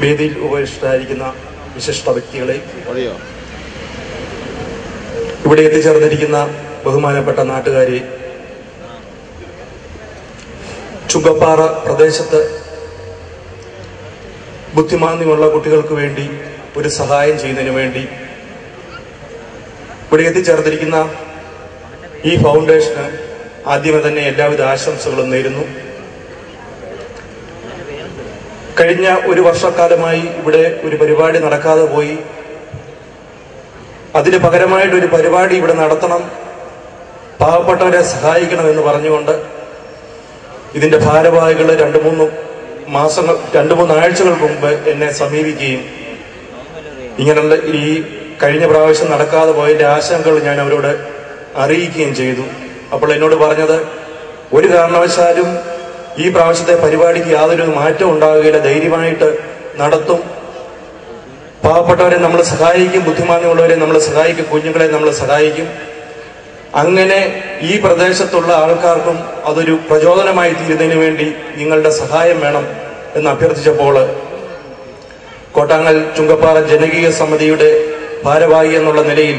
വേദിയിൽ ഉപവിഷ്ടരായിരിക്കുന്ന വിശിഷ്ട വ്യക്തികളെ ഇവിടെ എത്തിച്ചേർന്നിരിക്കുന്ന ബഹുമാനപ്പെട്ട നാട്ടുകാരെ ചുങ്കപ്പാറ പ്രദേശത്ത് ബുദ്ധിമാന്ദ്യമുള്ള കുട്ടികൾക്ക് വേണ്ടി ഒരു സഹായം ചെയ്യുന്നതിന് വേണ്ടി ഇവിടെ എത്തിച്ചേർന്നിരിക്കുന്ന ഈ ഫൗണ്ടേഷന് ആദ്യമേ തന്നെ എല്ലാവിധ ആശംസകളും നേരുന്നു. കഴിഞ്ഞ ഒരു വർഷക്കാലമായി ഇവിടെ ഒരു പരിപാടി നടക്കാതെ പോയി. അതിന് പകരമായിട്ട് ഒരു പരിപാടി ഇവിടെ നടത്തണം. പാവപ്പെട്ടവരെ സഹായിക്കണം എന്ന് പറഞ്ഞുകൊണ്ട് ഇതിന്റെ ഭാരവാഹികൾ രണ്ടു മൂന്ന് മാസങ്ങൾ രണ്ടു മൂന്ന് ആഴ്ചകൾ മുമ്പ് എന്നെ സമീപിക്കുകയും ഇങ്ങനെയുള്ള ഈ കഴിഞ്ഞ പ്രാവശ്യം നടക്കാതെ പോയതിന്റെ ആശങ്കകൾ ഞാൻ അവരോട് അറിയിക്കുകയും ചെയ്തു. അപ്പോൾ എന്നോട് പറഞ്ഞത് ഒരു കാരണവശാലും ഈ പ്രാവശ്യത്തെ പരിപാടിക്ക് യാതൊരു മാറ്റം ഉണ്ടാകുകയില്ല. ധൈര്യമായിട്ട് നടത്തും. പാവപ്പെട്ടവരെ നമ്മൾ സഹായിക്കും. ബുദ്ധിമാന്യമുള്ളവരെ നമ്മൾ സഹായിക്കും. കുഞ്ഞുങ്ങളെ നമ്മൾ സഹായിക്കും. അങ്ങനെ ഈ പ്രദേശത്തുള്ള ആൾക്കാർക്കും അതൊരു പ്രചോദനമായി തീരുന്നതിന് വേണ്ടി നിങ്ങളുടെ സഹായം വേണം എന്ന് അഭ്യർത്ഥിച്ചപ്പോൾ കോട്ടാങ്ങൽ ചുങ്കപ്പാറ ജനകീയ സമിതിയുടെ ഭാരവാഹി എന്നുള്ള നിലയിൽ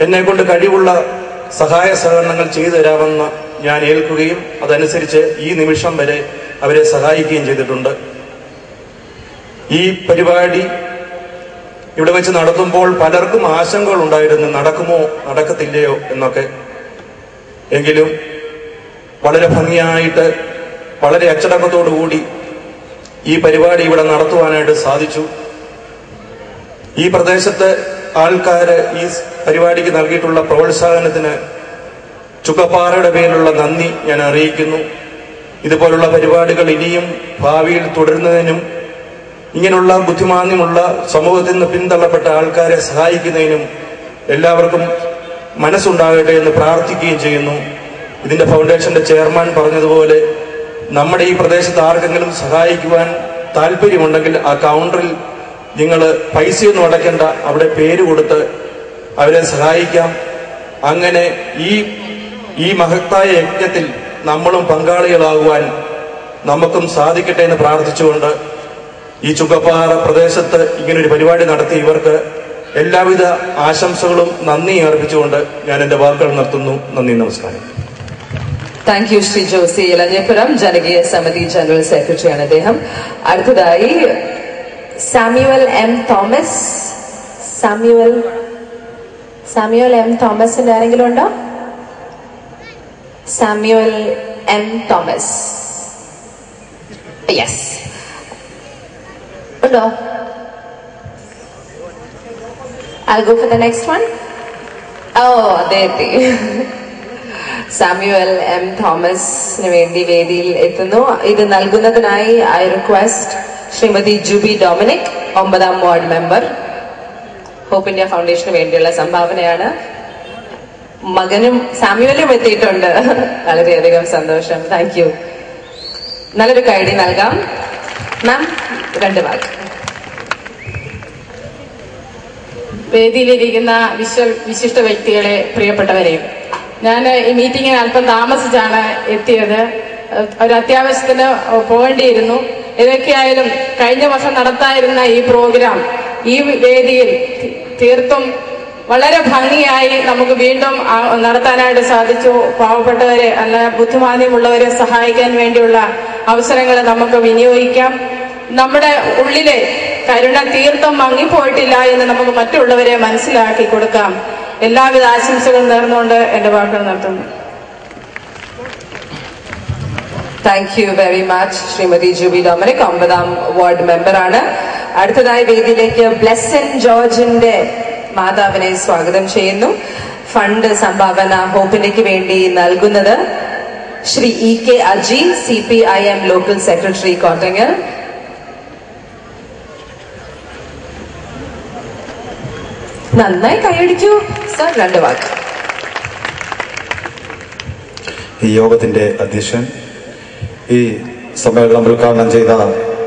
എന്നെക്കൊണ്ട് കഴിവുള്ള സഹായ സഹകരണങ്ങൾ ചെയ്തു തരാമെന്ന് ഞാൻ ഏൽക്കുകയും അതനുസരിച്ച് ഈ നിമിഷം വരെ അവരെ സഹായിക്കുകയും ചെയ്തിട്ടുണ്ട്. ഈ പരിപാടി ഇവിടെ വെച്ച് നടത്തുമ്പോൾ പലർക്കും ആശങ്കകൾ ഉണ്ടായിരുന്നു നടക്കുമോ നടക്കത്തില്ലയോ എന്നൊക്കെ. എങ്കിലും വളരെ ഭംഗിയായിട്ട് വളരെ അച്ചടക്കത്തോടുകൂടി ഈ പരിപാടി ഇവിടെ നടത്തുവാനായിട്ട് സാധിച്ചു. ഈ പ്രദേശത്ത് ആൾക്കാര് ഈ പരിപാടിക്ക് നൽകിയിട്ടുള്ള പ്രോത്സാഹനത്തിന് ചുക്കപ്പാറയുടെ പേരിലുള്ള നന്ദി ഞാൻ അറിയിക്കുന്നു. ഇതുപോലുള്ള പരിപാടികൾ ഇനിയും ഭാവിയിൽ തുടരുന്നതിനും ഇങ്ങനെയുള്ള ബുദ്ധിമാന്യമുള്ള സമൂഹത്തിൽ നിന്ന് പിന്തള്ളപ്പെട്ട ആൾക്കാരെ സഹായിക്കുന്നതിനും എല്ലാവർക്കും മനസ്സുണ്ടാകട്ടെ എന്ന് പ്രാർത്ഥിക്കുകയും ചെയ്യുന്നു. ഇതിന്റെ ഫൗണ്ടേഷന്റെ ചെയർമാൻ പറഞ്ഞതുപോലെ നമ്മുടെ ഈ പ്രദേശത്ത് ആർക്കെങ്കിലും സഹായിക്കുവാൻ താല്പര്യമുണ്ടെങ്കിൽ ആ കൗണ്ടറിൽ നിങ്ങൾ പൈസയൊന്നും അടയ്ക്കേണ്ട. അവിടെ പേര് കൊടുത്ത് അവരെ സഹായിക്കാം. അങ്ങനെ ഈ ഈ മഹത്തായ യജ്ഞത്തിൽ നമ്മളും പങ്കാളികളാകുവാൻ നമുക്കും സാധിക്കട്ടെ എന്ന് പ്രാർത്ഥിച്ചുകൊണ്ട് ഈ ചുങ്കപ്പാറ പ്രദേശത്ത് ഇങ്ങനെ ഒരു പരിപാടി നടത്തി ഇവർക്ക് എല്ലാവിധ ആശംസകളും നന്ദി അർപ്പിച്ചുകൊണ്ട് ഞാൻ എന്റെ വാക്കുകൾ നിർത്തുന്നു. നന്ദി നമസ്കാരം. താങ്ക് യു ശ്രീ ജോസി ഇളഞ്ഞപ്പുറം ജനകീയ സമിതി ജനറൽ സെക്രട്ടറിയാണ് അദ്ദേഹം. അടുത്തതായി Samuel M Thomas. Samuel Samuel M തോമസിന്റെ ആരെങ്കിലും ഉണ്ടോ? സാമ്യുവൽ എം തോമസ് യെസ് ഉണ്ടോ I'll go for the next one. Oh, അദ്ദേഹത്തെ സാമ്യുവൽ എം തോമസിന് വേണ്ടി വേദിയിൽ എത്തുന്നു. ഇത് നൽകുന്നതിനായി I request Shrimati Jubi Dominic ഒമ്പതാം വാർഡ് മെമ്പർ. ഹോപ്പ് ഇന്ത്യ ഫൗണ്ടേഷന് വേണ്ടിയുള്ള സംഭാവനയാണ്. മകനും സാമ്യുവലും എത്തിയിട്ടുണ്ട്. വളരെയധികം സന്തോഷം. താങ്ക് യു നല്ലൊരു കൈഡി നൽകാം. മാം രണ്ട് വാക്ക്. വേദിയിലിരിക്കുന്ന വിശ്വ വിശിഷ്ട വ്യക്തികളെ പ്രിയപ്പെട്ടവരെ ഞാൻ ഈ മീറ്റിങ്ങിന് അല്പം താമസിച്ചാണ് എത്തിയത്. ഒരു അത്യാവശ്യത്തിന് പോകേണ്ടിയിരുന്നു. ഏതൊക്കെയായാലും കഴിഞ്ഞ വർഷം നടത്താതിരുന്ന ഈ പ്രോഗ്രാം ഈ വേദിയിൽ തീർത്തും വളരെ ഭംഗിയായി നമുക്ക് വീണ്ടും നടത്താനായിട്ട് സാധിച്ചു. പാവപ്പെട്ടവരെ അല്ല ബുദ്ധിമാന്യമുള്ളവരെ സഹായിക്കാൻ വേണ്ടിയുള്ള അവസരങ്ങൾ നമുക്ക് വിനിയോഗിക്കാം. നമ്മുടെ ഉള്ളിലെ കരുണ തീർത്ഥം മങ്ങിപ്പോയിട്ടില്ല എന്ന് നമുക്ക് മറ്റുള്ളവരെ മനസ്സിലാക്കി കൊടുക്കാം. എല്ലാവിധ ആശംസകളും നേർന്നുകൊണ്ട് എന്റെ വാക്കുകൾ നടത്തുന്നു. Thank you very much Shrimati Jubi Dominic ഒമ്പതാം വാർഡ് മെമ്പറാണ്. അടുത്തതായി വേദിയിലേക്ക് ബ്ലെസ്സൻ ജോർജിന്റെ മാതാവിനെ സ്വാഗതം ചെയ്യുന്നു. ഫണ്ട് സംഭാവന ഹോപ്പിലേക്ക് വേണ്ടി നൽകുന്നത് Shri E K Aji C P I M local secretary Kottangal. നന്നായി കൈയടിക്കൂ. സർ രണ്ട് വാക്ക്. ഈ യോഗത്തിന്റെ അധ്യക്ഷൻ ഈ സമ്മേളനം ഉദ്ഘാടനം ചെയ്ത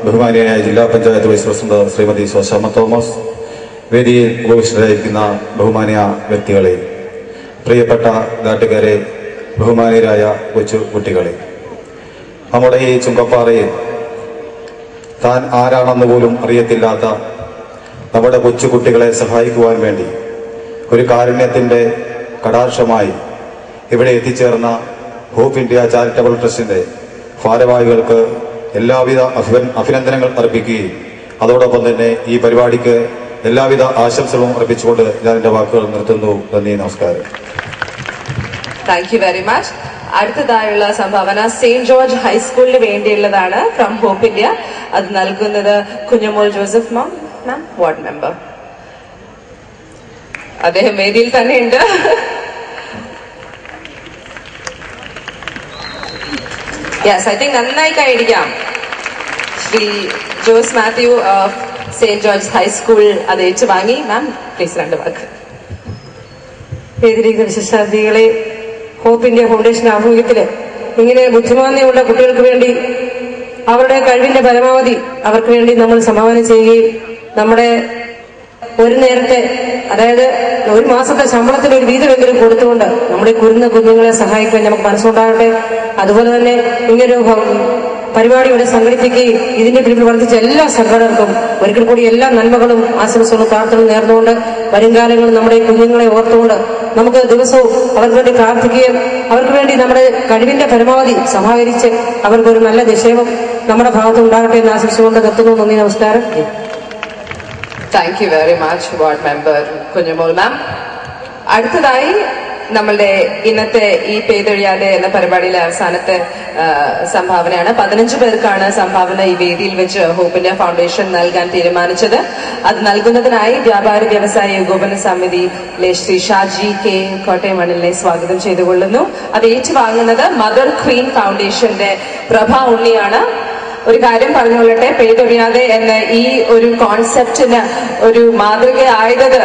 ബഹുമാനിയായ ജില്ലാ panchayat vice president Shrimati Sosamma Thomas വേദിയിൽ ഉപവിഷ്ടരായിരിക്കുന്ന ബഹുമാനിയ വ്യക്തികളെ പ്രിയപ്പെട്ട നാട്ടുകാരെ ബഹുമാനീയരായ കൊച്ചു കുട്ടികളെ. നമ്മുടെ ഈ ചുങ്കപ്പാറയിൽ താൻ ആരാണെന്ന് പോലും അറിയത്തില്ലാത്ത നമ്മുടെ കൊച്ചു കുട്ടികളെ സഹായിക്കുവാൻ വേണ്ടി ഒരു കാരുണ്യത്തിന്റെ കടാക്ഷമായി ഇവിടെ എത്തിച്ചേർന്ന ഹോപ്പ് ഇന്ത്യ ചാരിറ്റബിൾ ട്രസ്റ്റിന്റെ ഭാരവാഹികൾക്ക് എല്ലാവിധ അഭിനന്ദനങ്ങൾ അർപ്പിക്കുകയും അതോടൊപ്പം തന്നെ ഈ പരിപാടിക്ക് എല്ലാവിധ ആശംസകളും അർപ്പിച്ചുകൊണ്ട് ഞാൻ എന്റെ വാക്കുകൾ നിർത്തുന്നു. നന്ദി നമസ്കാരം. താങ്ക് യു വെരി മച്ച് അടുത്തതായുള്ള സംഭാവന സെയിന്റ് ജോർജ് ഹൈസ്കൂളിന് വേണ്ടിയുള്ളതാണ് ഫ്രം ഹോപ്പ് ഇന്ത്യ. അത് നൽകുന്നത് Kunjamol Joseph ma'am ma'am ward member. അദ്ദേഹം വേദിയിൽ തന്നെയുണ്ട്. യെസ് ഐ തിങ്ക് നന്നായി കഴിക്കാം. Shri Jose Mathew Saint George high school അത് ഏറ്റുവാങ്ങി മാം പ്ലീസ് രണ്ട് വാക്ക് വേദിയിലേക്ക് വിശിഷ്ടാതിഥികളെ ഹോപ്പ് ഇന്ത്യ ഫൗണ്ടേഷൻ ആഭിമുഖ്യത്തിൽ ഇങ്ങനെ ബുദ്ധിമാന്യമുള്ള കുട്ടികൾക്ക് വേണ്ടി അവരുടെ കഴിവിന്റെ പരമാവധി അവർക്ക് വേണ്ടി നമ്മൾ സംഭാവന ചെയ്യുകയും നമ്മുടെ ഒരു നേരത്തെ അതായത് ഒരു മാസത്തെ ശമ്പളത്തിന് ഒരു വീതമെങ്കിലും കൊടുത്തുകൊണ്ട് നമ്മുടെ കുരുന്ന കുഞ്ഞുങ്ങളെ സഹായിക്കാൻ നമുക്ക് മനസ്സുണ്ടാകട്ടെ. അതുപോലെ തന്നെ ഇങ്ങനൊരു പരിപാടി ഇവിടെ സംഘടിപ്പിക്കുകയും ഇതിന്റെ പിന്നിൽ പ്രവർത്തിച്ച എല്ലാ സംഘടനകൾക്കും ഒരിക്കൽ കൂടി എല്ലാ നന്മകളും ആശംസകളും പ്രാർത്ഥനകളും നേർന്നുകൊണ്ട് വരുംകാലങ്ങളിൽ നമ്മുടെ കുഞ്ഞുങ്ങളെ ഓർത്തുകൊണ്ട് നമുക്ക് ദിവസവും അവർക്ക് വേണ്ടി പ്രാർത്ഥിക്കുകയും അവർക്ക് വേണ്ടി നമ്മുടെ കഴിവിന്റെ പരമാവധി അവർക്ക് ഒരു നല്ല നിക്ഷേപം നമ്മുടെ ഭാഗത്ത് ഉണ്ടാകട്ടെ എന്ന് ആശംസകൊണ്ട് നിർത്തുന്നു. നന്ദി നമസ്കാരം. Thank you very much ward member Kunjumol ma'am അടുത്തതായി നമ്മളുടെ ഇന്നത്തെ ഈ പെയ്തൊഴിയാതെ എന്ന പരിപാടിയിലെ അവസാനത്തെ സംഭാവനയാണ്. പതിനഞ്ച് പേർക്കാണ് സംഭാവന ഈ വേദിയിൽ വെച്ച് ഹോപ്പ് ഇന്ത്യ ഫൗണ്ടേഷൻ നൽകാൻ തീരുമാനിച്ചത്. അത് നൽകുന്നതിനായി വ്യാപാര വ്യവസായ ഏകോപന സമിതി ശ്രീ ഷാജി കെ കോട്ടയം മണ്ണിലെ സ്വാഗതം ചെയ്തുകൊള്ളുന്നു. അത് ഏറ്റുവാങ്ങുന്നത് മദർ ക്വീൻ ഫൗണ്ടേഷന്റെ പ്രഭ ഉണ്ണിയാണ്. ഒരു കാര്യം പറഞ്ഞുകൊള്ളട്ടെ പെയ്തൊഴിയാതെ എന്ന ഈ ഒരു കോൺസെപ്റ്റിന് ഒരു മാതൃകയായത്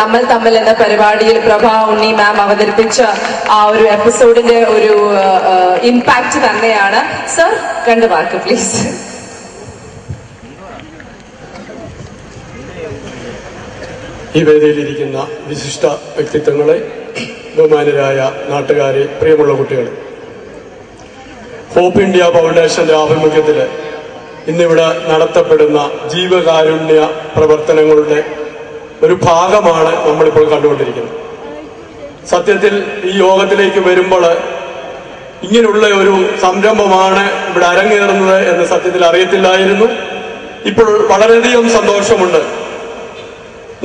നമ്മൾ തമ്മിൽ എന്ന പരിപാടിയിൽ പ്രഭ ഉണ്ണി മാം അവതരിപ്പിച്ച ആ ഒരു എപ്പിസോഡിന്റെ ഒരു ഇമ്പാക്ട് തന്നെയാണ്. സർ രണ്ട് വാക്ക് പ്ലീസ് ഈ വേദിയിലിരിക്കുന്ന വിശിഷ്ട വ്യക്തിത്വങ്ങളെ ബഹുമാനരായ നാട്ടുകാരെ പ്രിയമുള്ള കുട്ടികളെ ഹോപ്പ് ഇന്ത്യ ഫൗണ്ടേഷന്റെ ആഭിമുഖ്യത്തിൽ ഇന്നിവിടെ നടത്തപ്പെടുന്ന ജീവകാരുണ്യ പ്രവർത്തനങ്ങളുടെ ഒരു ഭാഗമാണ് നമ്മളിപ്പോൾ കണ്ടുകൊണ്ടിരിക്കുന്നത്. സത്യത്തിൽ ഈ യോഗത്തിലേക്ക് വരുമ്പോൾ ഇങ്ങനെയുള്ള ഒരു സംരംഭമാണ് ഇവിടെ അരങ്ങേറുന്നത് എന്ന് സത്യത്തിൽ അറിയത്തില്ലായിരുന്നു. ഇപ്പോൾ വളരെയധികം സന്തോഷമുണ്ട്.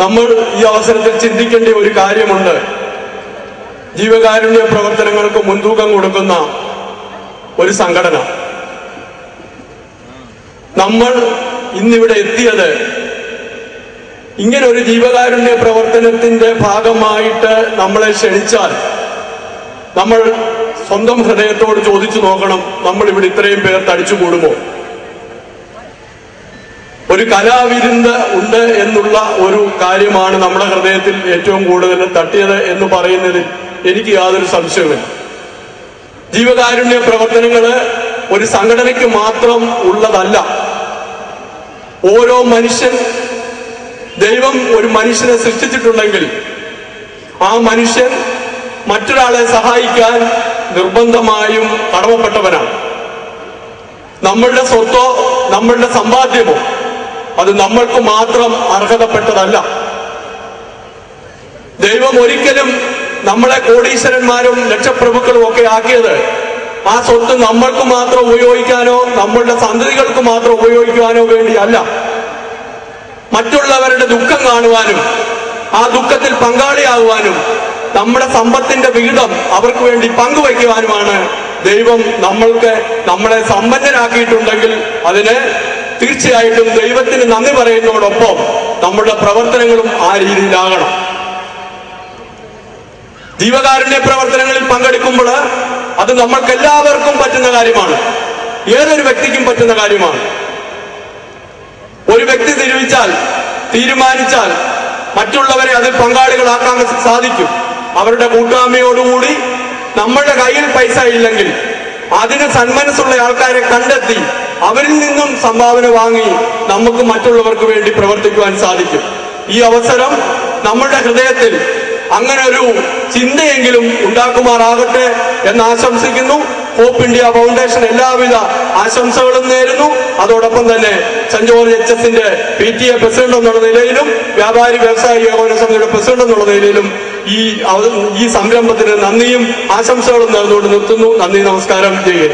നമ്മൾ ഈ അവസരത്തിൽ ചിന്തിക്കേണ്ട ഒരു കാര്യമുണ്ട്. ജീവകാരുണ്യ പ്രവർത്തനങ്ങൾക്ക് മുൻതൂക്കം കൊടുക്കുന്ന ഒരു സംഘടന. നമ്മൾ ഇന്നിവിടെ എത്തിയത് ഇങ്ങനെ ഒരു ജീവകാരുണ്യ പ്രവർത്തനത്തിന്റെ ഭാഗമായിട്ട് നമ്മളെ ക്ഷണിച്ചാൽ നമ്മൾ സ്വന്തം ഹൃദയത്തോട് ചോദിച്ചു നോക്കണം നമ്മൾ ഇവിടെ ഇത്രയും പേർ തടിച്ചു കൂടുമോ ഒരു കലാവിരുന്ന് ഉണ്ട് എന്നുള്ള ഒരു കാര്യമാണ് നമ്മുടെ ഹൃദയത്തിൽ ഏറ്റവും കൂടുതൽ തട്ടിയത് എന്ന് പറയുന്നതിൽ എനിക്ക് യാതൊരു സംശയവുമില്ല. ജീവകാരുണ്യ പ്രവർത്തനങ്ങൾ ഒരു സംഘടനയ്ക്ക് മാത്രം ഉള്ളതല്ല. ഓരോ മനുഷ്യൻ ദൈവം ഒരു മനുഷ്യനെ സൃഷ്ടിച്ചിട്ടുണ്ടെങ്കിൽ ആ മനുഷ്യൻ മറ്റൊരാളെ സഹായിക്കാൻ നിർബന്ധമായും കടമപ്പെട്ടവനാണ്. നമ്മളുടെ സ്വത്തോ നമ്മളുടെ സമ്പാദ്യമോ അത് നമ്മൾക്ക് മാത്രം അർഹതപ്പെട്ടതല്ല. ദൈവം ഒരിക്കലും നമ്മളെ കോടീശ്വരന്മാരും ലക്ഷപ്രഭുക്കളും ഒക്കെ ആക്കിയത് ആ സ്വത്ത് നമ്മൾക്ക് മാത്രം ഉപയോഗിക്കാനോ നമ്മളുടെ സന്തതികൾക്ക് മാത്രം ഉപയോഗിക്കുവാനോ വേണ്ടിയല്ല. മറ്റുള്ളവരുടെ ദുഃഖം കാണുവാനും ആ ദുഃഖത്തിൽ പങ്കാളിയാകുവാനും നമ്മുടെ സമ്പത്തിന്റെ വിഹിതം അവർക്ക് വേണ്ടി പങ്കുവയ്ക്കുവാനുമാണ് ദൈവം നമ്മൾക്ക് നമ്മളെ സമ്പന്നരാക്കിയിട്ടുണ്ടെങ്കിൽ അതിന് തീർച്ചയായിട്ടും ദൈവത്തിന് നന്ദി പറയുന്നതോടൊപ്പം നമ്മുടെ പ്രവർത്തനങ്ങളും ആ രീതിയിലാകണം. ജീവകാരുണ്യ പ്രവർത്തനങ്ങളിൽ പങ്കെടുക്കുമ്പോൾ അത് നമ്മൾക്ക് എല്ലാവർക്കും പറ്റുന്ന കാര്യമാണ്. ഏതൊരു വ്യക്തിക്കും പറ്റുന്ന കാര്യമാണ്. ഒരു വ്യക്തി തിരുവിച്ചാൽ തീരുമാനിച്ചാൽ മറ്റുള്ളവരെ അതിൽ പങ്കാളികളാക്കാൻ സാധിക്കും. അവരുടെ കൂട്ടായ്മയോടുകൂടി നമ്മളുടെ കയ്യിൽ പൈസ ഇല്ലെങ്കിൽ അതിന് സന്മനസ്സുള്ള ആൾക്കാരെ കണ്ടെത്തി അവരിൽ നിന്നും സംഭാവന വാങ്ങി നമുക്ക് മറ്റുള്ളവർക്ക് വേണ്ടി പ്രവർത്തിക്കുവാൻ സാധിക്കും. ഈ അവസരം നമ്മുടെ ഹൃദയത്തിൽ അങ്ങനെ ഒരു ചിന്തയെങ്കിലും ഉണ്ടാക്കുമാറാകട്ടെ എന്ന് ആശംസിക്കുന്നു. ഹോപ്പ് ഇന്ത്യ ഫൗണ്ടേഷൻ എല്ലാവിധ ആശംസകളും നേരുന്നു. അതോടൊപ്പം തന്നെ സെന്റ് ജോർജ് എച്ച് എസിന്റെ പി ടി എ പ്രസിഡന്റ് എന്നുള്ള നിലയിലും വ്യാപാരി വ്യവസായി ഏകോപന സമിതിയുടെ പ്രസിഡന്റ് എന്നുള്ള നിലയിലും ഈ ഈ സംരംഭത്തിന് നന്ദിയും ആശംസകളും നേർന്നുകൊണ്ട് നിർത്തുന്നു. നന്ദി നമസ്കാരം. ജയ്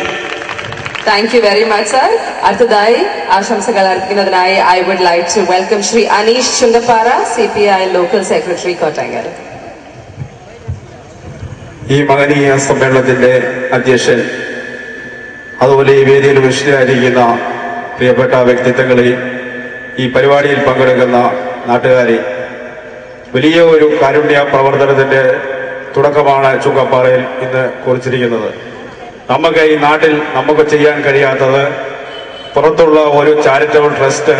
thank you very much sir അടുത്തതായി ആശംസകൾ അർപ്പിക്കുന്നതിനായി I would like to welcome Shri Aneesh Chundappara C P I local secretary Kottangal ഈ മഹനീയ സമ്മേളനത്തിന്റെ അധ്യക്ഷൻ അതുപോലെ ഈ വേദിയിൽ വിഷയായിരിക്കുന്ന പ്രിയപ്പെട്ട വ്യക്തിത്വങ്ങളെ ഈ പരിപാടിയിൽ പങ്കെടുക്കുന്ന നാട്ടുകാരെ വലിയ ഒരു കാരുണ്യ പ്രവർത്തനത്തിന്റെ തുടക്കമാണ് ചുങ്കപ്പാറയിൽ ഇന്ന് കുറിച്ചിരിക്കുന്നത്. നമുക്ക് ഈ നാട്ടിൽ നമുക്ക് ചെയ്യാൻ കഴിയാത്തത് പുറത്തുള്ള ഒരു ചാരിറ്റബിൾ ട്രസ്റ്റ്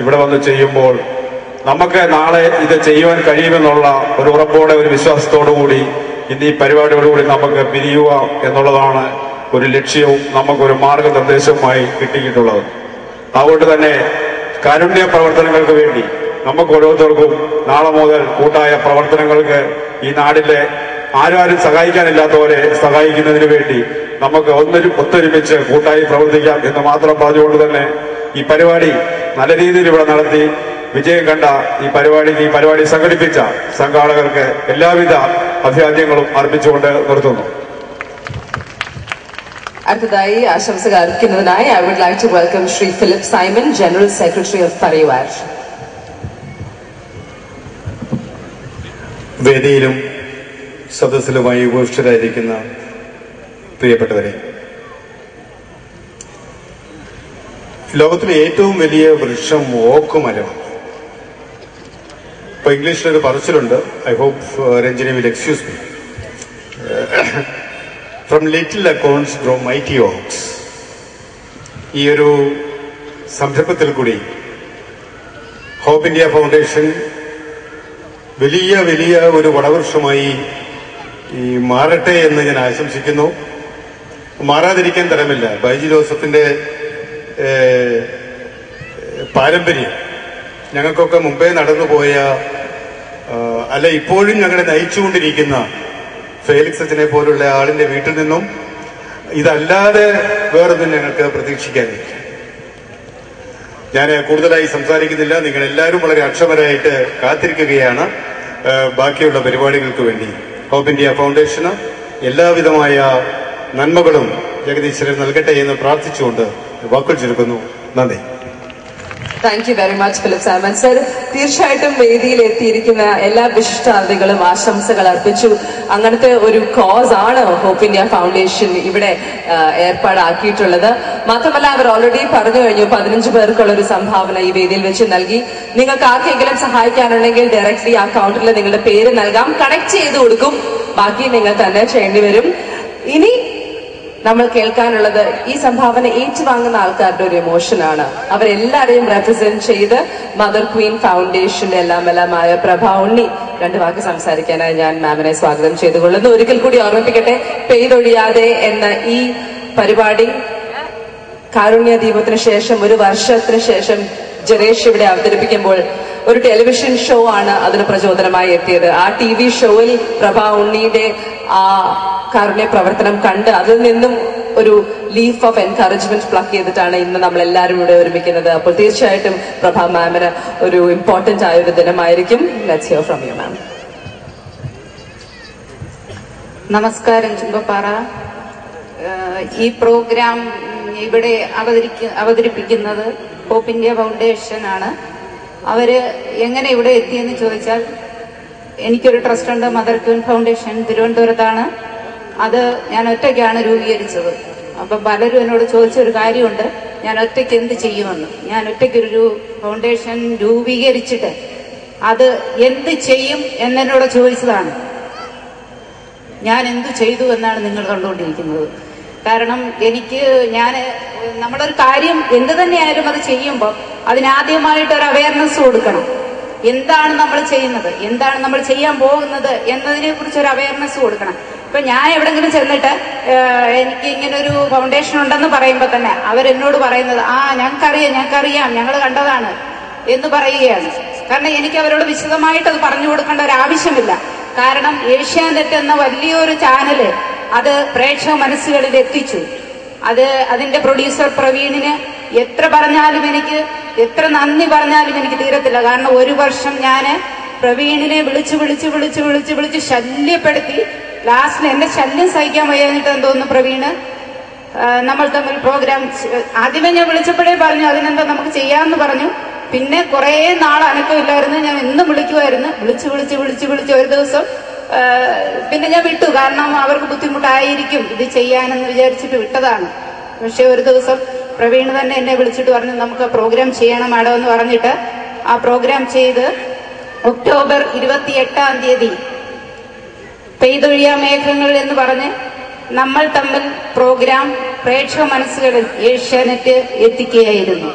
ഇവിടെ വന്ന് ചെയ്യുമ്പോൾ നമുക്ക് നാളെ ഇത് ചെയ്യുവാൻ കഴിയുമെന്നുള്ള ഒരു ഉറപ്പോടെ ഒരു വിശ്വാസത്തോടു കൂടി ഇന്ന് ഈ പരിപാടിയോടുകൂടി നമുക്ക് പിരിയുക എന്നുള്ളതാണ് ഒരു ലക്ഷ്യവും നമുക്കൊരു മാർഗനിർദ്ദേശവുമായി കിട്ടിയിട്ടുള്ളത്. അതുകൊണ്ട് തന്നെ കാരുണ്യ പ്രവർത്തനങ്ങൾക്ക് വേണ്ടി നമുക്ക് ഓരോരുത്തർക്കും നാളെ മുതൽ കൂട്ടായ പ്രവർത്തനങ്ങൾക്ക് ഈ നാടിലെ ആരാരും സഹായിക്കാനില്ലാത്തവരെ സഹായിക്കുന്നതിന് വേണ്ടി നമുക്ക് ഒന്നൊരു ഒത്തൊരുമിച്ച് കൂട്ടായി പ്രവർത്തിക്കാം എന്ന് മാത്രം പറഞ്ഞുകൊണ്ട് തന്നെ ഈ പരിപാടി നല്ല രീതിയിൽ ഇവിടെ നടത്തി വിജയം കണ്ട ഈ പരിപാടി ഈ പരിപാടി സംഘടിപ്പിച്ച സംഘാടകർക്ക് എല്ലാവിധ അഭിവാദ്യങ്ങളും അർപ്പിച്ചുകൊണ്ട് നിർത്തുന്നു. അടുത്തതായി ആശംസകൾ അർപ്പിക്കുന്നതിനായി I would like to welcome Shri Philip Simon general secretary of Parivar വേദിയിലും സദസ്സിലുമായി ഉപവിഷ്ടരായിരിക്കുന്ന പ്രിയപ്പെട്ടവരെ ലോകത്തിലെ ഏറ്റവും വലിയ വൃക്ഷം ഓക്ക് ഇപ്പൊ ഇംഗ്ലീഷിലൊരു പറച്ചിലുണ്ട്. I hope Ranjini will excuse me from little accounts grow mighty oaks ഈ ഒരു സംരംഭത്തിൽ കൂടി ഹോപ്പ് ഇന്ത്യ ഫൗണ്ടേഷൻ വലിയ വലിയ ഒരു വടവൃക്ഷമായി ഈ മാറട്ടെ എന്ന് ഞാൻ ആശംസിക്കുന്നു. മാറാതിരിക്കാൻ തരമില്ല. ബൈജി ജോസഫിന്റെ പാരമ്പര്യം. ഞങ്ങൾക്കൊക്കെ മുമ്പേ നടന്നുപോയ അല്ല ഇപ്പോഴും ഞങ്ങളെ നയിച്ചുകൊണ്ടിരിക്കുന്ന ഫേലിക്സ് അച്ഛനെ പോലുള്ള ആളിന്റെ വീട്ടിൽ നിന്നും ഇതല്ലാതെ വേറൊന്നും ഞങ്ങൾക്ക് പ്രതീക്ഷിക്കാനില്ല. ഞാൻ കൂടുതലായി സംസാരിക്കുന്നില്ല. നിങ്ങൾ എല്ലാവരും വളരെ അക്ഷമരായിട്ട് കാത്തിരിക്കുകയാണ്. ബാക്കിയുള്ള പരിപാടികൾക്ക് വേണ്ടി. ഹോപ്പ് ഇന്ത്യ ഫൗണ്ടേഷന് എല്ലാവിധമായ നന്മകളും ജഗദീശ്വരൻ നൽകട്ടെ എന്ന് പ്രാർത്ഥിച്ചുകൊണ്ട് വാക്കുകൾ ചുരുക്കുന്നു നന്ദി. Thank you very much Philip Simon sir തീർച്ചയായിട്ടും വേദിയിൽ എത്തിയിരിക്കുന്ന എല്ലാ വിശിഷ്ടാതിഥികളും ആശംസകൾ അർപ്പിച്ചു. അങ്ങനത്തെ ഒരു കോസ് ആണ് ഹോപ്പ് ഇന്ത്യ ഫൗണ്ടേഷൻ ഇവിടെ ഏർപ്പാടാക്കിയിട്ടുള്ളത്. മാത്രമല്ല അവർ ഓൾറെഡി പറഞ്ഞു കഴിഞ്ഞു പതിനഞ്ച് പേർക്കുള്ള ഒരു സംഭാവന ഈ വേദിയിൽ വെച്ച് നൽകി. നിങ്ങൾക്ക് ആർക്കെങ്കിലും സഹായിക്കാനുണ്ടെങ്കിൽ ഡയറക്ട്ലി ആ അക്കൗണ്ടിൽ നിങ്ങളുടെ പേര് നൽകാം. കണക്ട് ചെയ്ത് കൊടുക്കും. ബാക്കി നിങ്ങൾ തന്നെ ചെയ്യേണ്ടി വരും. ഇനി നമ്മൾ കേൾക്കാനുള്ളത് ഈ സംഭാവന ഏറ്റുവാങ്ങുന്ന ആൾക്കാരുടെ ഒരു ഇമോഷനാണ് അവരെല്ലാരെയും റെപ്രസെന്റ് ചെയ്ത് മദർ ക്വീൻ ഫൗണ്ടേഷന്റെ എല്ലാം എല്ലാമായ പ്രഭ ഉണ്ണി രണ്ട് വാക്ക് സംസാരിക്കാനായി ഞാൻ മാമിനെ സ്വാഗതം ചെയ്തുകൊള്ളുന്നു. ഒരിക്കൽ കൂടി ഓർമ്മിപ്പിക്കട്ടെ പെയ്തൊഴിയാതെ എന്ന ഈ പരിപാടി കാരുണ്യ ദീപത്തിന് ശേഷം ഒരു വർഷത്തിന് ശേഷം ജനേഷ് ഇവിടെ അവതരിപ്പിക്കുമ്പോൾ ഒരു ടെലിവിഷൻ ഷോ ആണ് അതിന് പ്രചോദനമായി എത്തിയത്. ആ ടി വി ഷോയിൽ പ്രഭ ഉണ്ണിയുടെ ആ കാരുണ്യ പ്രവർത്തനം കണ്ട് അതിൽ നിന്നും ഒരു ലീഫ് ഓഫ് എൻകറേജ്മെന്റ് പ്ലക്ക് ചെയ്തിട്ടാണ് ഇന്ന് നമ്മൾ എല്ലാവരും ഇവിടെ ഒരുമിക്കുന്നത്. അപ്പോൾ തീർച്ചയായിട്ടും പ്രഭ മാമിന് ഒരു ഇമ്പോർട്ടന്റ് ആയ ഒരു ദിനമായിരിക്കും. Let's hear from you ma'am നമസ്കാരം ചുങ്കപ്പാറ. ഈ പ്രോഗ്രാം ഇവിടെ അവതരിക്ക അവതരിപ്പിക്കുന്നത് ഹോപ്പ് ഇന്ത്യ ഫൗണ്ടേഷൻ ആണ്. അവർ എങ്ങനെ ഇവിടെ എത്തിയെന്ന് ചോദിച്ചാൽ എനിക്കൊരു ട്രസ്റ്റ് ഉണ്ട്. മദർ ക്വീൻ ഫൗണ്ടേഷൻ തിരുവനന്തപുരത്താണ്. അത് ഞാൻ ഒറ്റയ്ക്കാണ് രൂപീകരിച്ചത്. അപ്പം പലരും എന്നോട് ചോദിച്ചൊരു കാര്യമുണ്ട്. ഞാൻ ഒറ്റയ്ക്ക് എന്ത് ചെയ്യുമെന്ന്. ഞാൻ ഒറ്റയ്ക്കൊരു ഫൗണ്ടേഷൻ രൂപീകരിച്ചിട്ട് അത് എന്ത് ചെയ്യും എന്നെന്നോട് ചോദിച്ചതാണ്. ഞാൻ എന്ത് ചെയ്തു എന്നാണ് നിങ്ങൾ കണ്ടുകൊണ്ടിരിക്കുന്നത്. കാരണം എനിക്ക് ഞാൻ നമ്മളൊരു കാര്യം എന്ത് തന്നെയായാലും അത് ചെയ്യുമ്പോൾ അതിനാദ്യമായിട്ട് ഒരു അവയർനെസ് കൊടുക്കണം. എന്താണ് നമ്മൾ ചെയ്യുന്നത്? എന്താണ് നമ്മൾ ചെയ്യാൻ പോകുന്നത് എന്നതിനെ കുറിച്ച് ഒരു അവയർനെസ് കൊടുക്കണം. ഇപ്പൊ ഞാൻ എവിടെങ്കിലും ചെന്നിട്ട് എനിക്ക് ഇങ്ങനെ ഒരു ഫൗണ്ടേഷൻ ഉണ്ടെന്ന് പറയുമ്പോൾ തന്നെ അവരെന്നോട് പറയുന്നത് ആ ഞങ്ങൾക്കറിയാം ഞങ്ങൾക്കറിയാം ഞങ്ങൾ കണ്ടതാണ് എന്ന് പറയുകയാണ്. കാരണം എനിക്ക് അവരോട് വിശദമായിട്ട് അത് പറഞ്ഞു കൊടുക്കേണ്ട ഒരു ആവശ്യമില്ല. കാരണം ഏഷ്യാനെറ്റ് എന്ന വലിയൊരു ചാനൽ അത് പ്രേക്ഷക മനസ്സുകളിൽ എത്തിച്ചു. അത് അതിന്റെ പ്രൊഡ്യൂസർ പ്രവീണിന് എത്ര പറഞ്ഞാലും എനിക്ക് എത്ര നന്ദി പറഞ്ഞാലും എനിക്ക് തീരത്തില്ല. കാരണം ഒരു വർഷം ഞാൻ പ്രവീണിനെ വിളിച്ചു വിളിച്ചു വിളിച്ചു വിളിച്ചു വിളിച്ച് ശല്യപ്പെടുത്തി ലാസ്റ്റിൽ എന്റെ ശല്യം സഹിക്കാൻ വയ്യാഞ്ഞിട്ട് എന്തോന്ന് പ്രവീണ്. നമ്മൾ തമ്മിൽ പ്രോഗ്രാം ആദ്യമേ ഞാൻ വിളിച്ചപ്പോഴേ പറഞ്ഞു അതിനെന്താ നമുക്ക് ചെയ്യാമെന്ന് പറഞ്ഞു. പിന്നെ കുറേ നാൾ അനക്കമില്ലായിരുന്നു. ഞാൻ എന്നും വിളിക്കുമായിരുന്നു വിളിച്ച് വിളിച്ച് വിളിച്ച് വിളിച്ച് ഒരു ദിവസം പിന്നെ ഞാൻ വിട്ടു. കാരണം അവർക്ക് ബുദ്ധിമുട്ടായിരിക്കും ഇത് ചെയ്യാനെന്ന് വിചാരിച്ചിട്ട് വിട്ടതാണ്. പക്ഷെ ഒരു ദിവസം പ്രവീണ് തന്നെ എന്നെ വിളിച്ചിട്ട് പറഞ്ഞു നമുക്ക് പ്രോഗ്രാം ചെയ്യണം മാഡം എന്ന് പറഞ്ഞിട്ട് ആ പ്രോഗ്രാം ചെയ്ത് ഒക്ടോബർ ഇരുപത്തി എട്ടാം തീയതി പെയ്തൊഴിയാ മേഘങ്ങൾ എന്ന് പറഞ്ഞ് നമ്മൾ തമ്മിൽ പ്രോഗ്രാം പ്രേക്ഷക മനസ്സുകളിൽ ഏഷ്യാനെറ്റ് എത്തിക്കുകയായിരുന്നു.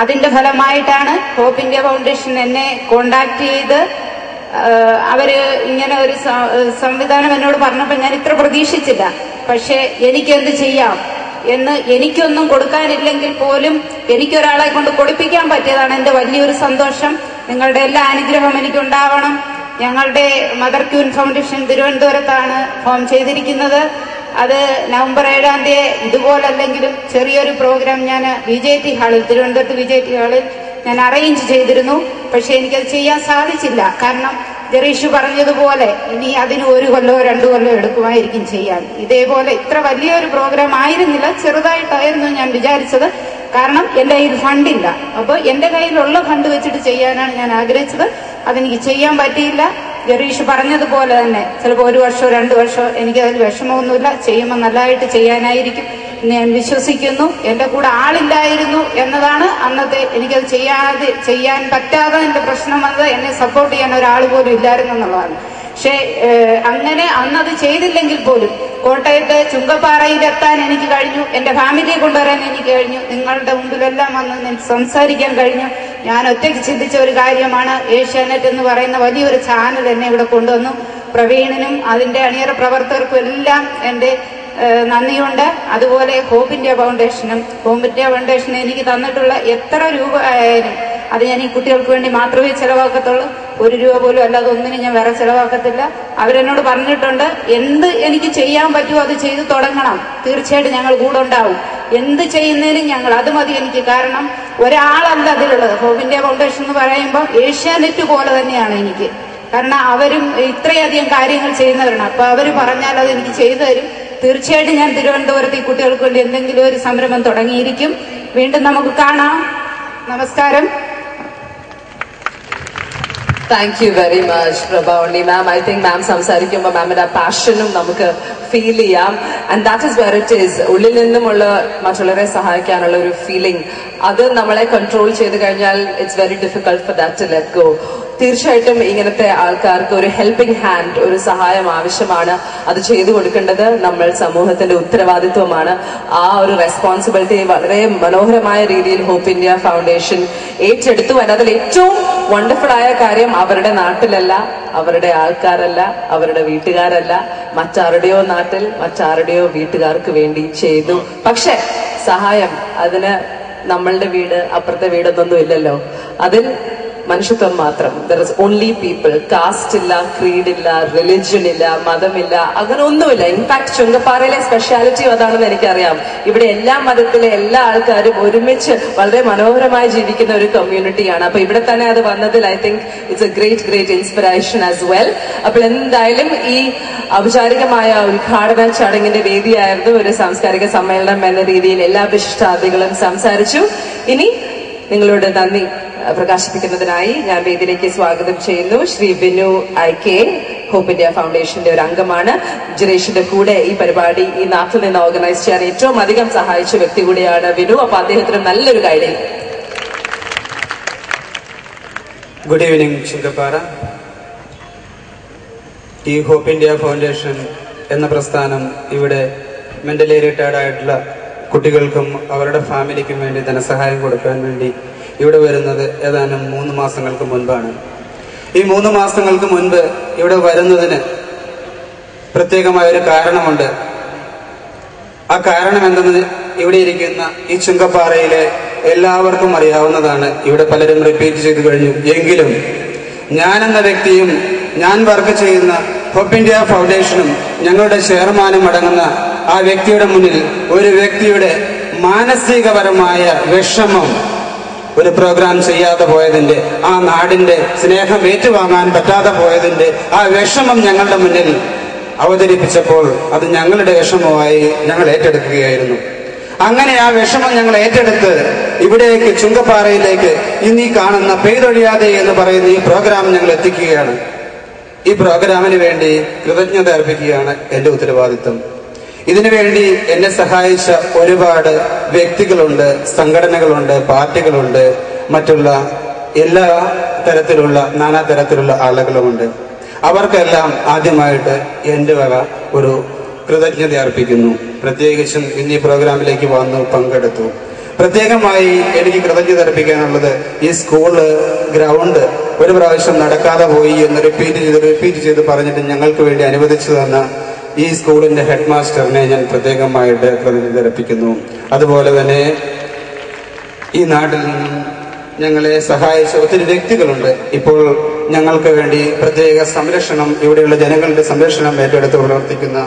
അതിന്റെ ഫലമായിട്ടാണ് ഹോപ്പ് ഇന്ത്യ ഫൗണ്ടേഷൻ എന്നെ കോണ്ടാക്ട് ചെയ്ത് അവർ ഇങ്ങനെ ഒരു സംവിധാനം എന്നോട് പറഞ്ഞപ്പോൾ ഞാൻ ഇത്ര പ്രതീക്ഷിച്ചില്ല. പക്ഷെ എനിക്കെന്ത് ചെയ്യാം എന്ന് എനിക്കൊന്നും കൊടുക്കാനില്ലെങ്കിൽ പോലും എനിക്കൊരാളെ കൊണ്ട് കൊടുപ്പിക്കാൻ പറ്റിയതാണ് എന്റെ വലിയൊരു സന്തോഷം. നിങ്ങളുടെ എല്ലാ അനുഗ്രഹം എനിക്കുണ്ടാവണം. ഞങ്ങളുടെ മദർ ക്യൂൻ ഫൗണ്ടേഷൻ തിരുവനന്തപുരത്താണ് ഫോം ചെയ്തിരിക്കുന്നത്. അത് നവംബർ ഏഴാം തീയതി ഇതുപോലല്ലെങ്കിലും ചെറിയൊരു പ്രോഗ്രാം ഞാൻ വി ജെ ടി ഹാളിൽ തിരുവനന്തപുരത്ത് വി ജെ ടി ഹാളിൽ ഞാൻ അറേഞ്ച് ചെയ്തിരുന്നു. പക്ഷെ എനിക്കത് ചെയ്യാൻ സാധിച്ചില്ല. കാരണം ജെറീഷ് പറഞ്ഞതുപോലെ ഇനി അതിന് ഒരു കൊല്ലമോ രണ്ടു കൊല്ലമോ എടുക്കുമായിരിക്കും ചെയ്യാൻ. ഇതേപോലെ ഇത്ര വലിയൊരു പ്രോഗ്രാം ആയിരുന്നില്ല. ചെറുതായിട്ടായിരുന്നു ഞാൻ വിചാരിച്ചത്. കാരണം എന്റെ കയ്യിൽ ഫണ്ടില്ല. അപ്പോൾ എന്റെ കയ്യിലുള്ള ഫണ്ട് വെച്ചിട്ട് ചെയ്യാനാണ് ഞാൻ ആഗ്രഹിച്ചത്. അതെനിക്ക് ചെയ്യാൻ പറ്റിയില്ല. ജെറീഷ് പറഞ്ഞതുപോലെ തന്നെ. ചിലപ്പോൾ ഒരു വർഷമോ രണ്ട് വർഷമോ എനിക്ക് അതിൽ വിഷമമൊന്നുമില്ല. ചെയ്യുമ്പോൾ നല്ലതായിട്ട് ചെയ്യാനായിരിക്കും ഞാൻ വിശ്വസിക്കുന്നു. എന്റെ കൂടെ ആളില്ലായിരുന്നു എന്നതാണ് അന്നത്തെ എനിക്കത് ചെയ്യാതെ ചെയ്യാൻ പറ്റാതെ എന്റെ പ്രശ്നം വന്നത്. എന്നെ സപ്പോർട്ട് ചെയ്യാൻ ഒരാൾ പോലും ഇല്ലായിരുന്നു എന്നുള്ളതാണ്. പക്ഷേ അങ്ങനെ അന്നത് ചെയ്തില്ലെങ്കിൽ പോലും കോട്ടയത്ത് ചുങ്കപ്പാറയിലെത്താൻ എനിക്ക് കഴിഞ്ഞു. എന്റെ ഫാമിലിയെ കൊണ്ടുവരാൻ എനിക്ക് കഴിഞ്ഞു. നിങ്ങളുടെ മുമ്പിലെല്ലാം വന്ന് സംസാരിക്കാൻ കഴിഞ്ഞു. ഞാൻ ഒറ്റയ്ക്ക് ചിന്തിച്ച ഒരു കാര്യമാണ് ഏഷ്യാനെറ്റ് എന്ന് പറയുന്ന വലിയൊരു ചാനൽ എന്നെ ഇവിടെ കൊണ്ടുവന്നു. പ്രവീണിനും അതിന്റെ അണിയറ പ്രവർത്തകർക്കും എല്ലാം എന്റെ നന്ദിയുണ്ട്. അതുപോലെ ഹോപ്പ് ഇന്ത്യ ഫൗണ്ടേഷനും ഹോപ്പ് ഇന്ത്യ ഫൗണ്ടേഷൻ എനിക്ക് തന്നിട്ടുള്ള എത്ര രൂപ ആയാലും അത് ഞാൻ ഈ കുട്ടികൾക്ക് വേണ്ടി മാത്രമേ ചിലവാക്കത്തുള്ളൂ. ഒരു രൂപ പോലും അല്ലാതെ ഒന്നിനും ഞാൻ വേറെ ചിലവാക്കത്തില്ല. അവരെന്നോട് പറഞ്ഞിട്ടുണ്ട് എന്ത് എനിക്ക് ചെയ്യാൻ പറ്റുമോ അത് ചെയ്ത് തുടങ്ങണം. തീർച്ചയായിട്ടും ഞങ്ങൾ കൂടെ ഉണ്ടാവും. എന്ത് ചെയ്യുന്നതിനും ഞങ്ങൾ അത് മതി എനിക്ക് കാരണം ഒരാളല്ല അതിലുള്ളത്. ഹോപ്പ് ഇന്ത്യ ഫൗണ്ടേഷൻ എന്ന് പറയുമ്പോൾ ഏഷ്യാനെറ്റ് പോലെ തന്നെയാണ് എനിക്ക്. കാരണം അവരും ഇത്രയധികം കാര്യങ്ങൾ ചെയ്യുന്നവരാണ്. അപ്പൊ അവർ പറഞ്ഞാൽ അത് എനിക്ക് ചെയ്തു തരും. തീർച്ചയായിട്ടും ഞാൻ തിരുവനന്തപുരത്ത് ഈ കുട്ടികൾക്ക് വേണ്ടി എന്തെങ്കിലും ഒരു സംരംഭം തുടങ്ങിയിരിക്കും. വീണ്ടും നമുക്ക് കാണാം. നമസ്കാരം. Thank you very much Prabhavani ma'am I think ma'am സംസാരിക്കുമ്പോൾ മാമിന്റെ പാഷനും നമുക്ക് ഫീൽ ചെയ്യാം. And that is where is ഉള്ളിൽ നിന്നുമുള്ള മറ്റുള്ളവരെ സഹായിക്കാനുള്ള ഒരു ഫീലിംഗ് അത് നമ്മളെ കൺട്രോൾ ചെയ്ത് കഴിഞ്ഞാൽ it's very difficult for that to let go തീർച്ചയായിട്ടും ഇങ്ങനത്തെ ആൾക്കാർക്ക് ഒരു ഹെൽപ്പിംഗ് ഹാൻഡ് ഒരു സഹായം ആവശ്യമാണ്. അത് ചെയ്തു കൊടുക്കേണ്ടത് നമ്മൾ സമൂഹത്തിന്റെ ഉത്തരവാദിത്വമാണ്. ആ ഒരു റെസ്പോൺസിബിലിറ്റി വളരെ മനോഹരമായ രീതിയിൽ ഹോപ്പ് ഇന്ത്യ ഫൗണ്ടേഷൻ ഏറ്റെടുത്തു. അതിൽ ഏറ്റവും വണ്ടർഫുൾ ആയ കാര്യം അവരുടെ നാട്ടിലല്ല അവരുടെ ആൾക്കാരല്ല അവരുടെ വീട്ടുകാരല്ല. മറ്റാരുടെയോ നാട്ടിൽ മറ്റാരുടെയോ വീട്ടുകാർക്ക് വേണ്ടി ചെയ്തു. പക്ഷെ സഹായം അതിന് നമ്മളുടെ വീട് അപ്പുറത്തെ വീടൊന്നും ഇല്ലല്ലോ അതിൽ മനുഷ്യത്വം മാത്രം. There is only people caste ഇല്ല ക്രീഡ് ഇല്ല റിലിജ്യൻ ഇല്ല മതമില്ല അങ്ങനെ ഒന്നുമില്ല. ഇൻഫാക്ട് ചുങ്കപ്പാറയിലെ സ്പെഷ്യാലിറ്റി അതാണെന്ന് എനിക്കറിയാം. ഇവിടെ എല്ലാ മതത്തിലെ എല്ലാ ആൾക്കാരും ഒരുമിച്ച് വളരെ മനോഹരമായി ജീവിക്കുന്ന ഒരു കമ്മ്യൂണിറ്റിയാണ് അപ്പൊ ഇവിടെ തന്നെ അത് വന്നതിൽ I think it's a great great inspiration as well അപ്പോൾ എന്തായാലും ഈ ഔപചാരികമായ ഉദ്ഘാടന ചടങ്ങിന്റെ വേദിയായിരുന്നു ഒരു സാംസ്കാരിക സമ്മേളനം എന്ന രീതിയിൽ എല്ലാ വിശിഷ്ടാദികളും സംസാരിച്ചു. ഇനി നിങ്ങളോട് നന്ദി. പ്രകാശിപ്പിക്കുന്നതിനായി ഞാൻ വേദിയിലേക്ക് സ്വാഗതം ചെയ്യുന്നു. Shri Binu I K hope India ഫൗണ്ടേഷന്റെ ഒരു അംഗമാണ്. ജിനേഷിന്റെ കൂടെ ഈ പരിപാടി ഈ നാട്ടിൽ നിന്ന് ഓർഗനൈസ് ചെയ്യാൻ ഏറ്റവും അധികം സഹായിച്ച വ്യക്തി കൂടിയാണ് ബിനു അപ്പൊ അദ്ദേഹത്തിന് നല്ലൊരു കാര്യം ഗുഡ് ഈവനിങ് ചുങ്കപ്പാറ ഈ ഹോപ്പ് ഇന്ത്യ ഫൗണ്ടേഷൻ എന്ന പ്രസ്ഥാനം ഇവിടെ മെന്റലി റിട്ടയർഡ് ആയിട്ടുള്ള കുട്ടികൾക്കും അവരുടെ ഫാമിലിക്കും വേണ്ടി ധനസഹായം കൊടുക്കാൻ വേണ്ടി ഇവിടെ വരുന്നത് ഏതാനും മൂന്ന് മാസങ്ങൾക്ക് മുൻപാണ്. ഈ മൂന്ന് മാസങ്ങൾക്ക് മുൻപ് ഇവിടെ വരുന്നതിന് പ്രത്യേകമായ ഒരു കാരണമുണ്ട്. ആ കാരണം എന്തെന്ന് ഇവിടെ ഇരിക്കുന്ന ഈ ചുങ്കപ്പാറയിലെ എല്ലാവർക്കും അറിയാവുന്നതാണ്. ഇവിടെ പലരും റിപ്പീറ്റ് ചെയ്തു കഴിഞ്ഞു. എങ്കിലും ഞാൻ എന്ന വ്യക്തിയും ഞാൻ വർക്ക് ചെയ്യുന്ന ഹോപ്പ് ഇന്ത്യ ഫൗണ്ടേഷനും ഞങ്ങളുടെ ചെയർമാനും അടങ്ങുന്ന ആ വ്യക്തിയുടെ മുന്നിൽ ഒരു വ്യക്തിയുടെ മാനസികപരമായ വിഷമം ഒരു പ്രോഗ്രാം ചെയ്യാതെ പോയതിന്റെ ആ നാടിന്റെ സ്നേഹം ഏറ്റുവാങ്ങാൻ പറ്റാതെ പോയതിന്റെ ആ വിഷമം ഞങ്ങളുടെ മുന്നിൽ അവതരിപ്പിച്ചപ്പോൾ അത് ഞങ്ങളുടെ വിഷമമായി ഞങ്ങൾ ഏറ്റെടുക്കുകയായിരുന്നു. അങ്ങനെ ആ വിഷമം ഞങ്ങൾ ഏറ്റെടുത്ത് ഇവിടേക്ക് ചുങ്കപ്പാറയിലേക്ക് ഇനി കാണുന്ന പെയ്തൊഴിയാതെ എന്ന് പറയുന്ന ഈ പ്രോഗ്രാം ഞങ്ങൾ എത്തിക്കുകയാണ്. ഈ പ്രോഗ്രാമിന് വേണ്ടി കൃതജ്ഞത അർപ്പിക്കുകയാണ് എന്റെ ഉത്തരവാദിത്വം. ഇതിനുവേണ്ടി എന്നെ സഹായിച്ച ഒരുപാട് വ്യക്തികളുണ്ട് സംഘടനകളുണ്ട് പാർട്ടികളുണ്ട് മറ്റുള്ള എല്ലാ തരത്തിലുള്ള നാനാ തരത്തിലുള്ള ആളുകളുമുണ്ട്. അവർക്കെല്ലാം ആദ്യമായിട്ട് എന്റെ വക ഒരു കൃതജ്ഞത അർപ്പിക്കുന്നു. പ്രത്യേകിച്ചും ഇന്ന് ഈ പ്രോഗ്രാമിലേക്ക് വന്നു പങ്കെടുത്തു. പ്രത്യേകമായി എനിക്ക് കൃതജ്ഞത അർപ്പിക്കാനുള്ളത് ഈ സ്കൂൾ ഗ്രൗണ്ട് ഒരു പ്രാവശ്യം നടക്കാതെ പോയി എന്ന് റിപ്പീറ്റ് ചെയ്ത് റിപ്പീറ്റ് ചെയ്ത് പറഞ്ഞിട്ട് ഞങ്ങൾക്ക് വേണ്ടി അനുവദിച്ചു തന്ന ഈ സ്കൂളിന്റെ ഹെഡ് മാസ്റ്ററിനെ ഞാൻ പ്രത്യേകമായിട്ട് അർപ്പിക്കുന്നു അതുപോലെ തന്നെ ഈ നാട്ടിൽ ഞങ്ങളെ സഹായിച്ച ഒത്തിരി വ്യക്തികളുണ്ട്. ഇപ്പോൾ ഞങ്ങൾക്ക് വേണ്ടി പ്രത്യേക സംരക്ഷണം ഇവിടെയുള്ള ജനങ്ങളുടെ സംരക്ഷണം ഏറ്റെടുത്ത് പ്രവർത്തിക്കുന്ന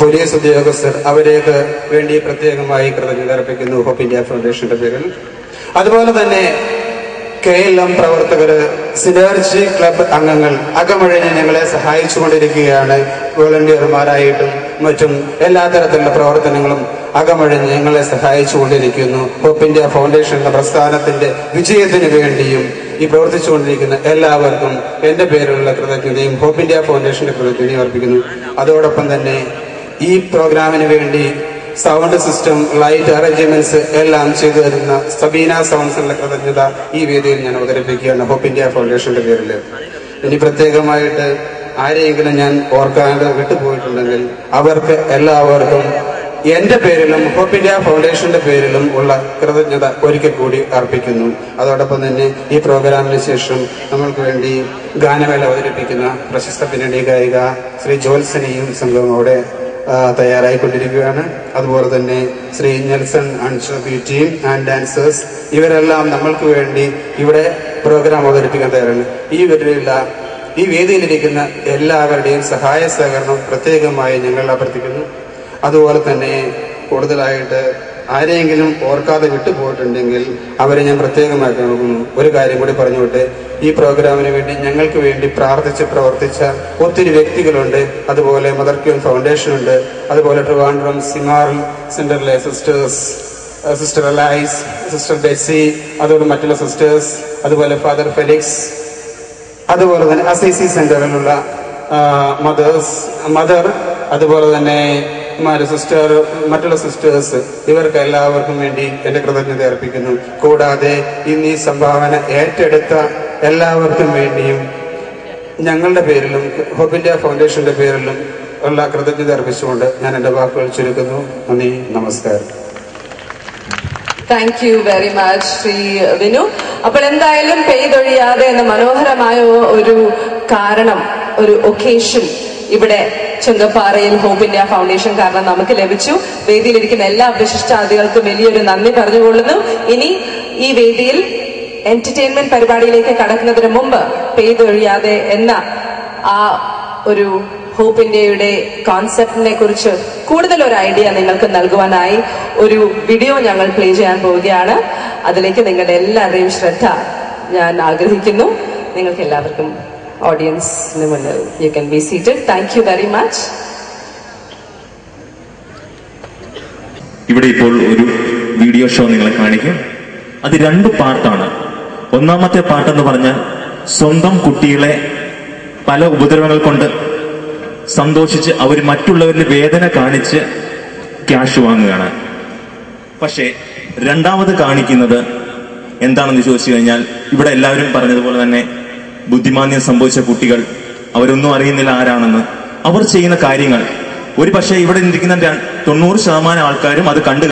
പോലീസ് ഉദ്യോഗസ്ഥർ അവരേക്ക് വേണ്ടി പ്രത്യേകമായി കൃതജ്ഞത അർപ്പിക്കുന്നു ഹോപ്പ് ഇന്ത്യ ഫൗണ്ടേഷന്റെ പേരിൽ. അതുപോലെ തന്നെ കെ എൽ എം പ്രവർത്തകര് സിനർജി ക്ലബ് അംഗങ്ങൾ അകമഴിഞ്ഞ് ഞങ്ങളെ സഹായിച്ചുകൊണ്ടിരിക്കുകയാണ്. വോളണ്ടിയർമാരായിട്ടും മറ്റും എല്ലാ തരത്തിലുള്ള പ്രവർത്തനങ്ങളും അകമഴിഞ്ഞ് ഞങ്ങളെ സഹായിച്ചുകൊണ്ടിരിക്കുന്നു. ഹോപ്പ് ഇന്ത്യ ഫൗണ്ടേഷന്റെ പ്രസ്ഥാനത്തിന്റെ വിജയത്തിന് വേണ്ടിയും ഈ പ്രവർത്തിച്ചുകൊണ്ടിരിക്കുന്ന എല്ലാവർക്കും എന്റെ പേരിലുള്ള കൃതജ്ഞതയും ഹോപ്പ് ഇന്ത്യ ഫൗണ്ടേഷന്റെ കൃതജ്ഞതയും അർപ്പിക്കുന്നു. അതോടൊപ്പം തന്നെ ഈ പ്രോഗ്രാമിന് വേണ്ടി സൗണ്ട് സിസ്റ്റം ലൈറ്റ് അറേഞ്ച്മെന്റ്സ് എല്ലാം ചെയ്തു തരുന്ന സബീന സൗണ്ട്സിന്റെ കൃതജ്ഞത ഈ വേദിയിൽ ഞാൻ അവതരിപ്പിക്കുകയാണ്. ഹോപ്പ് ഇന്ത്യ ഫൗണ്ടേഷന്റെ പേരിൽ ഇനി പ്രത്യേകമായിട്ട് ആരെയെങ്കിലും ഞാൻ ഓർക്കാണ്ട് വിട്ടുപോയിട്ടുണ്ടെങ്കിൽ അവർക്ക് എല്ലാവർക്കും എന്റെ പേരിലും ഹോപ്പ് ഇന്ത്യ ഫൗണ്ടേഷന്റെ പേരിലും ഉള്ള കൃതജ്ഞത ഒരിക്കൽ കൂടി അർപ്പിക്കുന്നു. അതോടൊപ്പം തന്നെ ഈ പ്രോഗ്രാമിന് ശേഷം നമ്മൾക്ക് വേണ്ടി ഗാനമേള അവതരിപ്പിക്കുന്ന പ്രശസ്ത പിന്നണി ഗായിക ശ്രീ ജോത്സനെയും സംഘവും അവിടെ തയ്യാറായിക്കൊണ്ടിരിക്കുകയാണ്. അതുപോലെ തന്നെ ശ്രീ നെൽസൺ അൺഷബി ടീം ആൻഡ് ഡാൻസേഴ്സ് ഇവരെല്ലാം നമ്മൾക്ക് വേണ്ടി ഇവിടെ പ്രോഗ്രാം അവതരിപ്പിക്കാൻ തയ്യാറാണ്. ഈ വരിയിലുള്ള ഈ വേദിയിലിരിക്കുന്ന എല്ലാവരുടെയും സഹായ സഹകരണം പ്രത്യേകമായി ഞങ്ങൾ അഭ്യർത്ഥിക്കുന്നു. അതുപോലെ തന്നെ കൂടുതലായിട്ട് ആരെയെങ്കിലും ഓർക്കാതെ വിട്ടുപോയിട്ടുണ്ടെങ്കിൽ അവരെ ഞാൻ പ്രത്യേകമായിട്ട് നോക്കുന്നു ഒരു കാര്യം കൂടി പറഞ്ഞുവിട്ട് ഈ പ്രോഗ്രാമിന് വേണ്ടി ഞങ്ങൾക്ക് വേണ്ടി പ്രാർത്ഥിച്ച് പ്രവർത്തിച്ച ഒത്തിരി വ്യക്തികളുണ്ട്. അതുപോലെ മദർ ക്യൂൻ ഫൗണ്ടേഷൻ ഉണ്ട്. അതുപോലെ ട്രിവാൻഡ്രം സിമാറിൽ സെന്ററിലെ sisters sister Alice sister Daisy അതുപോലെ മറ്റുള്ള സിസ്റ്റേഴ്സ് അതുപോലെ ഫാദർ ഫെലിക്സ് അതുപോലെ തന്നെ അസൈസി സെന്ററിലുള്ള മദേഴ്സ് മദർ അതുപോലെ തന്നെ മാര് സിസ്റ്റർ മറ്റുള്ള സിസ്റ്റേഴ്സ് ഇവർക്ക് എല്ലാവർക്കും വേണ്ടി എന്റെ കൃതജ്ഞത അർപ്പിക്കുന്നു. കൂടാതെ ഇന്ന് ഈ സംഭാവന ഏറ്റെടുത്ത എല്ലാവർക്കും വേണ്ടിയും ഞങ്ങളുടെ പേരിലും ഹോപ്പ് ഇന്ത്യ ഫൗണ്ടേഷന്റെ പേരിലും ഉള്ള കൃതജ്ഞത അർപ്പിച്ചുകൊണ്ട് ഞാൻ എന്റെ വാക്കുകൾ ചുരുക്കുന്നു. നന്ദി നമസ്കാരം. Thank you very much Shri Vinu. അപ്പോൾ എന്തായാലും പെയ്തൊഴിയാതെ എന്ന മനോഹരമായ ഒരു കാരണം ഒരു ഒക്കേഷൻ ഇവിടെ ചുങ്കപ്പാറയിൽ ഹോപ്പ് ഇന്ത്യ ഫൗണ്ടേഷൻ കാരണം നമുക്ക് ലഭിച്ചു. വേദിയിലിരിക്കുന്ന എല്ലാ വിശിഷ്ടാതികൾക്കും വലിയൊരു നന്ദി പറഞ്ഞുകൊള്ളുന്നു. ഇനി ഈ വേദിയിൽ എന്റർടൈൻമെന്റ് പരിപാടിയിലേക്ക് കടക്കുന്നതിന് മുമ്പ് പെയ്തൊഴിയാതെ എന്ന ആ ഒരു ഹോപ്പ് ഇന്ത്യയുടെ കോൺസെപ്റ്റിനെ കുറിച്ച് കൂടുതൽ ഒരു ഐഡിയ നിങ്ങൾക്ക് നൽകുവാനായി ഒരു വീഡിയോ ഞങ്ങൾ പ്ലേ ചെയ്യാൻ പോവുകയാണ്. അതിലേക്ക് നിങ്ങളുടെ എല്ലാവരുടെയും ശ്രദ്ധ ഞാൻ ആഗ്രഹിക്കുന്നു. നിങ്ങൾക്ക് എല്ലാവർക്കും ഓഡിയൻസിന് മുന്നിൽ you can be seated thank you very much ഇവിടെ ഇപ്പോൾ ഒരു വീഡിയോ ഷോ നിങ്ങളെ കാണിക്കും. അത് രണ്ട് പാർട്ടാണ് ഒന്നാമത്തെ പാട്ടെന്ന് പറഞ്ഞാൽ സ്വന്തം കുട്ടികളെ പല ഉപദ്രവങ്ങൾ കൊണ്ട് സന്തോഷിച്ച് അവർ മറ്റുള്ളവരിൽ വേദന കാണിച്ച് ക്യാഷ് വാങ്ങുകയാണ്. പക്ഷേ രണ്ടാമത് കാണിക്കുന്നത് എന്താണെന്ന് ചോദിച്ചു കഴിഞ്ഞാൽ ഇവിടെ എല്ലാവരും പറഞ്ഞതുപോലെ തന്നെ ബുദ്ധിമാന്യം സംഭവിച്ച കുട്ടികൾ. അവരൊന്നും അറിയുന്നില്ല ആരാണെന്ന്. അവർ ചെയ്യുന്ന കാര്യങ്ങൾ. ഒരു പക്ഷേ ഇവിടെ ഇരിക്കുന്ന തൊണ്ണൂറ് ശതമാനം ആൾക്കാരും അത് കണ്ടു